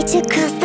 To cross.